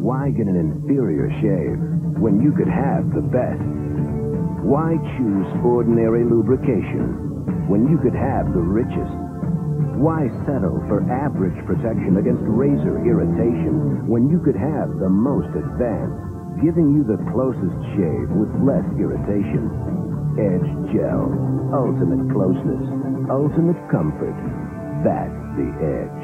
Why get an inferior shave when you could have the best? Why choose ordinary lubrication when you could have the richest? Why settle for average protection against razor irritation when you could have the most advanced, giving you the closest shave with less irritation? Edge Gel. Ultimate closeness. Ultimate comfort. That's the edge.